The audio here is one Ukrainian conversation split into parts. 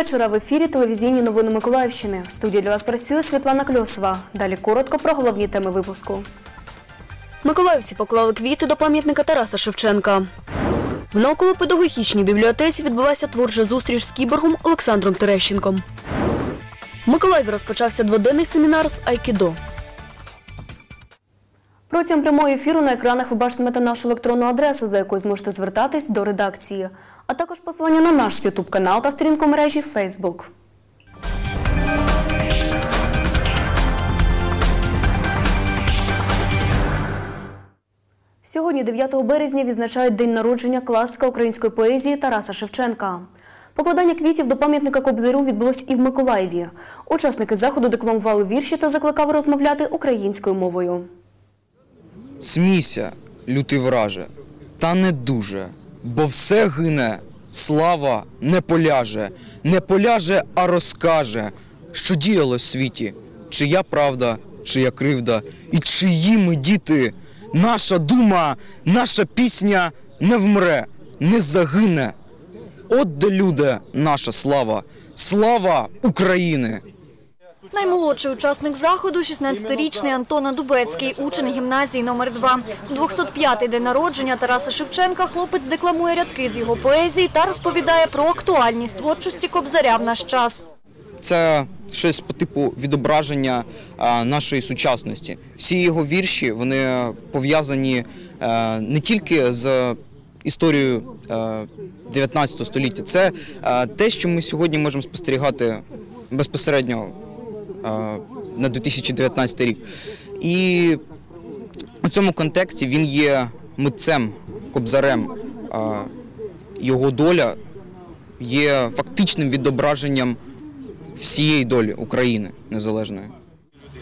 Вечора. В ефірі телевізійні новини Миколаївщини. В студії для вас працює Світлана Кльосова. Далі коротко про головні теми випуску. Миколаївці поклали квіти до пам'ятника Тараса Шевченка. В науково-педагогічній бібліотеці відбулася творча зустріч з кіборгом Олександром Терещенком. В Миколаєві розпочався дводенний семінар з Айкідо. Протягом прямого ефіру на екранах ви бачитимете нашу електронну адресу, за якою зможете звертатись до редакції, а також посилання на наш ютуб канал та сторінку мережі Facebook. Сьогодні, 9 березня, відзначають день народження класика української поезії Тараса Шевченка. Покладання квітів до пам'ятника Кобзарю відбулось і в Миколаєві. Учасники заходу декламували вірші та закликали розмовляти українською мовою. Смійся, лютий враже, та не дуже, бо все гине, слава не поляже, не поляже, а розкаже, що діялось в світі, чия правда, чия кривда, і чиї ми діти. Наша дума, наша пісня не вмре, не загине. От де люди, наша слава, слава України! Наймолодший учасник заходу – 16-річний Антона Дубецький, учень гімназії номер 2 У 205-й день народження Тараса Шевченка хлопець декламує рядки з його поезії та розповідає про актуальність творчості Кобзаря в наш час. це щось по типу відображення нашої сучасності. Всі його вірші вони пов'язані е, не тільки з історією е, 19 століття, це е, те, що ми сьогодні можемо спостерігати безпосередньо е, на 2019 рік. І у цьому контексті він є митцем, кобзарем. Його доля є фактичним відображенням всієї долі України незалежної.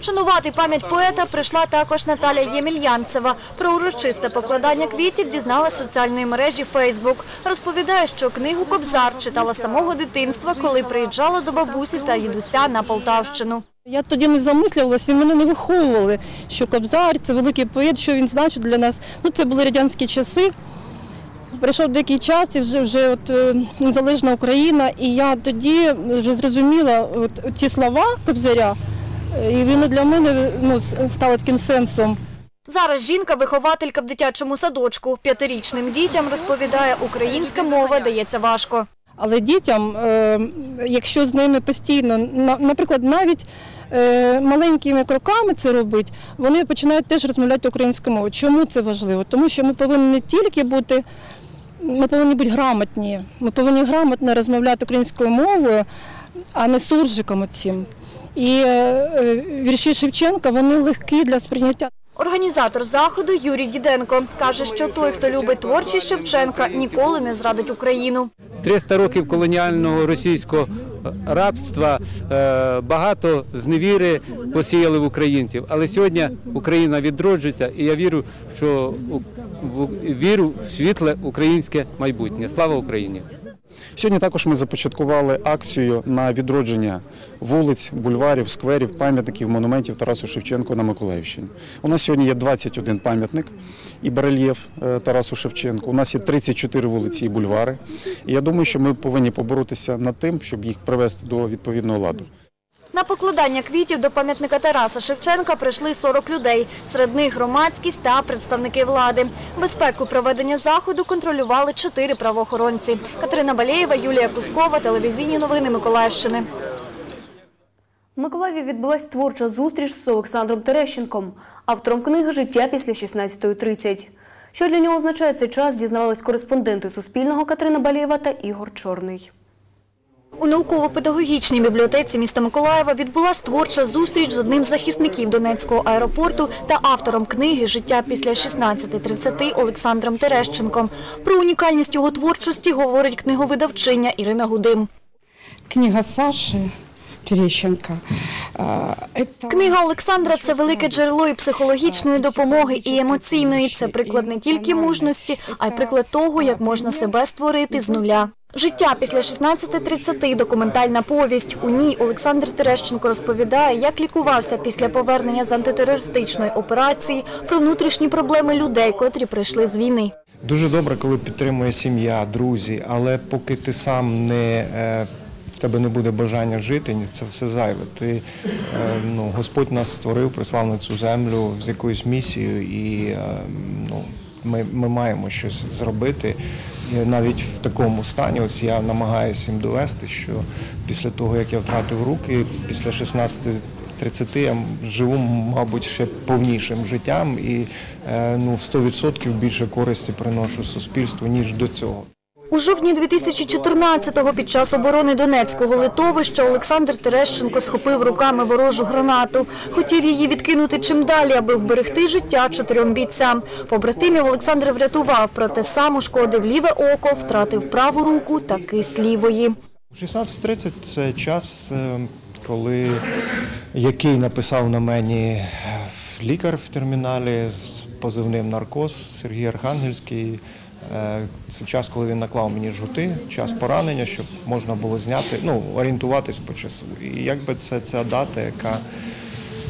Вшанувати пам'ять поета прийшла також Наталя Ємельянцева. Про урочисте покладання квітів дізналась соціальної мережі Фейсбук. Розповідає, що книгу Кобзар читала самого дитинства, коли приїжджала до бабусі та дідуся на Полтавщину. Я тоді не замислювалася, і мене не виховували, що Кобзар це великий поет, що він значить для нас. Ну, це були радянські часи. Прийшов деякий час і вже вже от е, незалежна Україна, і я тоді вже зрозуміла от, ці слова Кобзаря, і вони для мене ну, с- стали таким сенсом. Зараз жінка, вихователька в дитячому садочку. П'ятирічним дітям розповідає, українська мова дається важко. Але дітям, е, якщо з ними постійно, на- наприклад, навіть е, маленькими кроками це робить, вони починають теж розмовляти українською мовою. Чому це важливо? Тому що ми повинні не тільки бути, ми повинні бути грамотні, ми повинні грамотно розмовляти українською мовою, а не суржиком оцім. І е, е, вірші Шевченка вони легкі для сприйняття. Організатор заходу Юрій Діденко каже, що той, хто любить творчість Шевченка, ніколи не зрадить Україну. 300 років колоніального російського рабства е, багато зневіри посіяли в українців. Але сьогодні Україна відроджується, і я вірю, що у- в- в світле українське майбутнє. Слава Україні! Сьогодні також ми започаткували акцію на відродження вулиць, бульварів, скверів, пам'ятників, монументів Тарасу Шевченку на Миколаївщині. У нас сьогодні є 21 пам'ятник і барельєф е, Тарасу Шевченку. У нас є 34 вулиці і бульвари. І я думаю, що ми повинні поборотися над тим, щоб їх привести до відповідного ладу. На покладання квітів до пам'ятника Тараса Шевченка прийшли 40 людей. Серед них громадськість та представники влади. Безпеку проведення заходу контролювали чотири правоохоронці. Катерина Балєєва, Юлія Кускова, телевізійні новини Миколаївщини. В Миколаєві відбулась творча зустріч з Олександром Терещенком, автором книги Життя після 16.30. Що для нього означає цей час, дізнавались кореспонденти Суспільного Катерина Балєєва та Ігор Чорний. У науково-педагогічній бібліотеці міста Миколаєва відбулася творча зустріч з одним з захисників Донецького аеропорту та автором книги Життя після 16.30 Олександром Терещенком. Про унікальність його творчості говорить книговидавчиня Ірина Гудим. Книга Саши Терещенко. а, Это Книга Олександра це велике джерело і психологічної допомоги, і емоційної. Це приклад не тільки мужності, а й приклад того, як можна себе створити з нуля. Життя після 16.30 – документальна повість. У ній Олександр Терещенко розповідає, як лікувався після повернення з антитерористичної операції, про внутрішні проблеми людей, котрі прийшли з війни. Дуже добре, коли підтримує сім'я, друзі, але поки ти сам не е, в тебе не буде бажання жити, це все зайве. Ти, е, ну, Господь нас створив, прислав на цю землю з якоюсь місією, і е, ну, ми, ми маємо щось зробити. І навіть в такому стані, ось я намагаюся їм довести, що після того, як я втратив руки, після 16.30 я живу, мабуть, ще повнішим життям і е, ну, в 100% більше користі приношу суспільству, ніж до цього. У жовтні 2014-го під час оборони Донецького литовища Олександр Терещенко схопив руками ворожу гранату. Хотів її відкинути чим далі, аби вберегти життя чотирьом бійцям. Побратимів Олександр врятував, проте сам ушкодив ліве око, втратив праву руку та кисть лівої. 16.30 – це час, е, коли який написав на мені е, лікар в терміналі з позивним наркоз Сергій Архангельський. Е, Це час, коли він наклав мені жгути, час поранення, щоб можна було зняти, ну, орієнтуватись по часу. І якби це ця дата, яка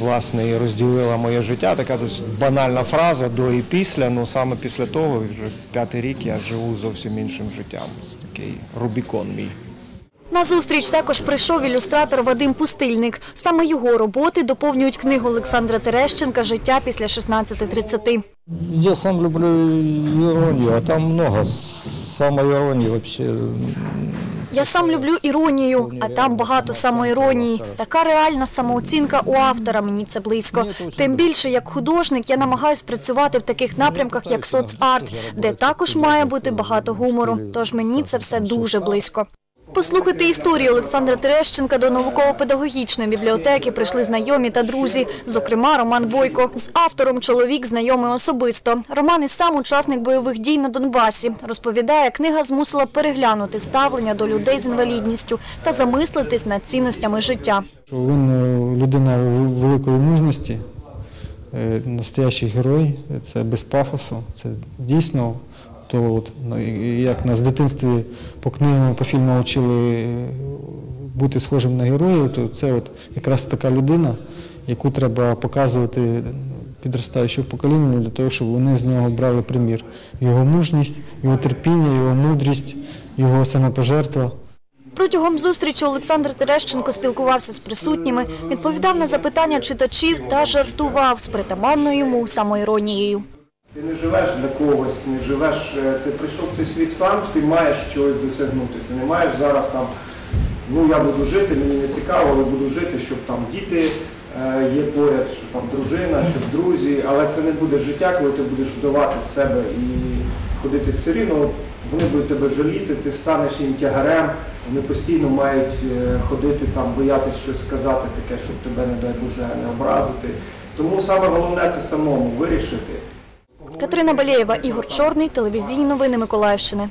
власне і розділила моє життя, така досить банальна фраза до і після. Ну саме після того, вже п'ятий рік я живу зовсім іншим життям. Це такий Рубікон мій. На зустріч також прийшов ілюстратор Вадим Пустильник. Саме його роботи доповнюють книгу Олександра Терещенка «Життя після 16.30». Я сам люблю иронию, а там много самоиронии вообще. Я сам люблю іронію, а там багато самоіронії. Така реальна самооцінка у автора. Мені це близько. Тим більше, як художник, я намагаюсь працювати в таких напрямках, як соцарт, де також має бути багато гумору. Тож мені це все дуже близько. Послухати історію Олександра Терещенка до науково-педагогічної бібліотеки прийшли знайомі та друзі. Зокрема, Роман Бойко. З автором чоловік знайомий особисто. Роман і сам учасник бойових дій на Донбасі. Розповідає, книга змусила переглянути ставлення до людей з інвалідністю та замислитись над цінностями життя. Він е, людина великої мужності, е, настоящий герой, це без пафосу. Це дійсно, то от, ну, як нас в дитинстві по книгам, по фільмам вчили е, бути схожим на героїв, то це от якраз така людина, яку треба показувати підростаючому поколінню для того, щоб вони з нього брали примір. Його мужність, його терпіння, його мудрість, його самопожертва. Протягом зустрічі Олександр Терещенко спілкувався з присутніми, відповідав на запитання читачів та жартував з притаманною йому самоіронією. Ти не живеш для когось, не живеш, е, ти прийшов в цей світ сам, ти маєш чогось досягнути. Ти не маєш зараз там, ну я буду жити, мені не цікаво, але буду жити, щоб там діти е, є поряд, щоб там дружина, щоб друзі, але це не буде життя, коли ти будеш вдавати з себе і ходити все рівно, вони будуть тебе жаліти, ти станеш їм тягарем, вони постійно мають е, ходити там, боятись щось сказати таке, щоб тебе, не дай Боже, не образити. Тому саме головне це самому вирішити. Катерина Балєєва, Ігор Чорний, телевізійні новини Миколаївщини.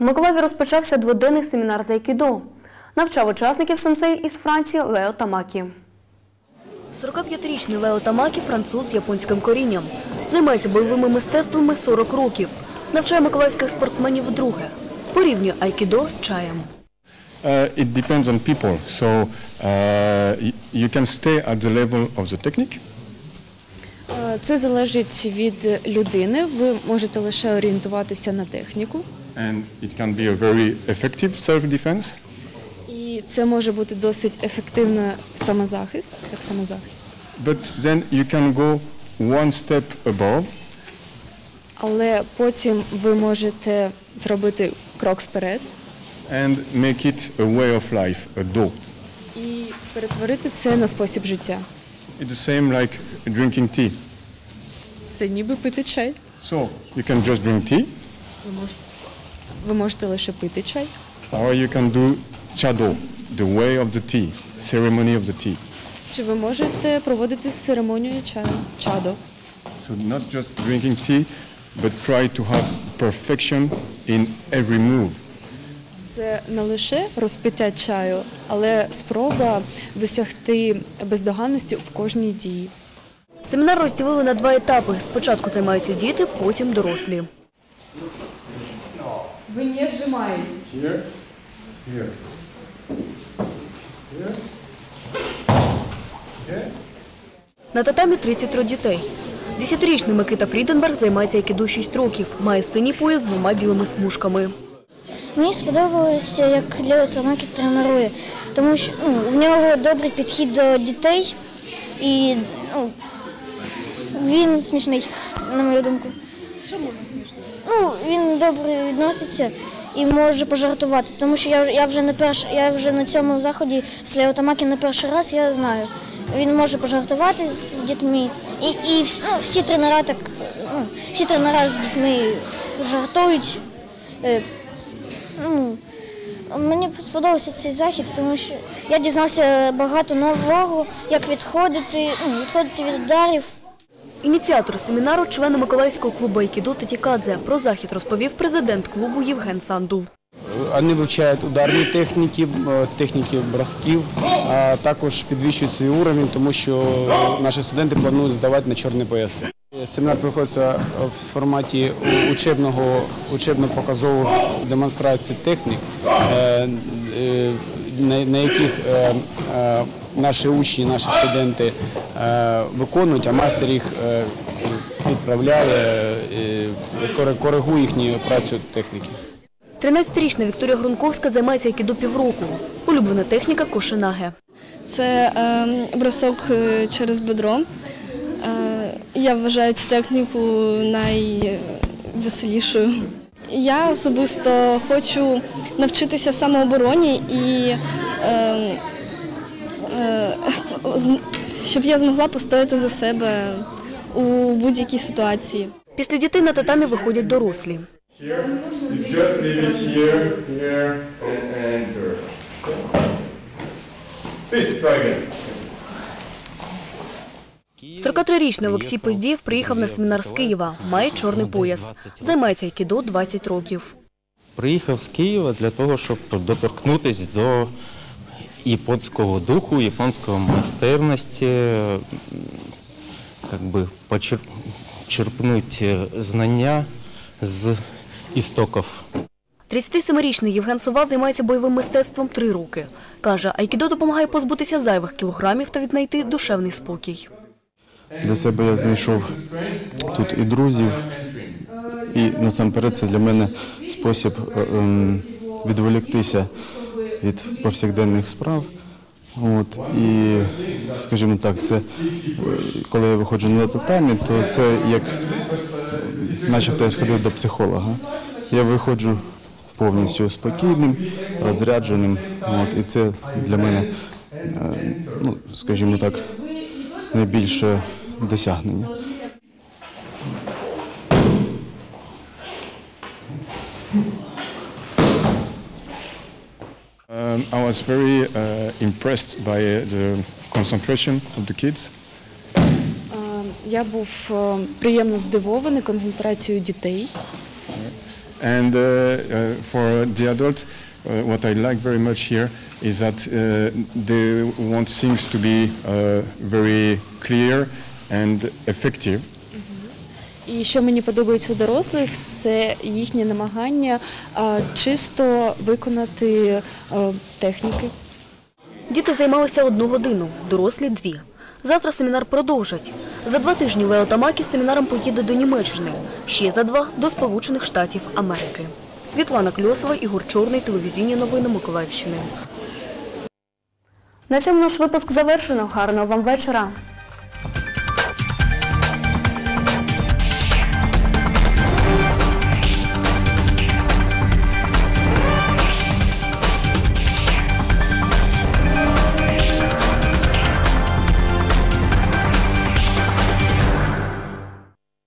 У Миколаєві розпочався дводенний семінар з айкідо. Навчав учасників сенсей із Франції Лео Тамакі. 45-річний Лео Тамакі – француз з японським корінням. Займається бойовими мистецтвами 40 років. Навчає миколаївських спортсменів вдруге. Порівнює айкідо з чаєм. Uh, it depends on people. So uh, you can stay at the level of the technique, Це залежить від людини. Ви можете лише орієнтуватися на техніку, and it can be a very effective self-defense. і це може бути досить ефективний самозахист, як самозахист. But then you can go one step above Але потім ви можете зробити крок вперед and make it a way of life, a do. і перетворити це на спосіб життя. It's the same like drinking tea. Це ніби пити чай. So you can just drink tea, Ви можете, ви можете лише пити чай, or you can do chado, the way of the tea, ceremony of the tea. чи ви можете проводити церемонію чаю, чадо. So not just drinking tea, but try to have perfection in every move. Це не лише розпиття чаю, але спроба досягти бездоганності в кожній дії. Семінар розділили на два етапи. Спочатку займаються діти, потім дорослі. Ви не зжимаєтесь. На татамі 33 дітей. Десятирічний Микита Фріденберг займається айкідо 6 років. Має синій пояс з двома білими смужками. Мені сподобалося, як Лео Танакі тренує, тому що ну, в нього добрий підхід до дітей і ну, він смішний, на мою думку. Чому він смішний? Ну, він добре відноситься і може пожартувати, тому що я, вже- я вже не перш, я вже на цьому заході з Лео не перший раз, я знаю. Він може пожартувати з дітьми. І, і всі, ну, всі тренера так, ну, всі тренера з дітьми жартують. Е, Ну, мені сподобався цей захід, тому що я дізнався багато нового, як відходити, ну, відходити від ударів. Ініціатор семінару, члени Миколаївського клубу Айкідо Тетікадзе. Про захід розповів президент клубу Євген Сандул. Вони вивчають ударні техніки, е, техніки бросків, а також підвищують свій уровень, тому що наші студенти планують здавати на чорні пояси. Семінар проходиться в форматі учебного, учебно-показової демонстрації технік, е, е, на яких е, е, наші учні, наші студенти е, виконують, а майстер їх відправляє, коригує їхню працю техніки. 13-річна Вікторія Грунковська займається айкідо півроку. Улюблена техніка кошенаге. Це е, бросок через бедро. Е, я вважаю цю техніку найвеселішою. Я особисто хочу навчитися самообороні і е, е, щоб я змогла постояти за себе у будь-якій ситуації. Після дітей на татамі виходять дорослі. Just leave it here, here, and enter. Please try again. 43-річний Олексій Поздієв приїхав на семінар з Києва. Має чорний пояс. Займається айкідо 20 років. Приїхав з Києва для того, щоб доторкнутися до японського духу, японської майстерності, м, би почерпнути знання з істоків. 37-річний Євген Сова займається бойовим мистецтвом три роки. Каже, айкідо допомагає позбутися зайвих кілограмів та віднайти душевний спокій. Для себе я знайшов тут і друзів, і насамперед це для мене спосіб е, ем, відволіктися від повсякденних справ. От, і, скажімо так, це е, коли я виходжу на татамі, то це як начебто я сходив до психолога. Я виходжу повністю спокійним, розрядженим. От, і це для мене, е, ну, скажімо так, найбільше досягнення. Um, I was very uh, impressed by uh, the concentration of the kids. Е, Я був е, приємно здивований концентрацією дітей. And uh, uh, for the adults, uh, what I like very much here is that uh, they want things to be uh, very clear and effective. І що мені подобається у дорослих, це їхнє намагання чисто виконати техніки. Діти займалися одну годину, дорослі – дві. Завтра семінар продовжать. За два тижні Лео Тамакі з семінаром поїде до Німеччини. Ще за два – до Сполучених Штатів Америки. Світлана Кльосова, Ігор Чорний, телевізійні новини Миколаївщини. На цьому наш випуск завершено. Гарного вам вечора.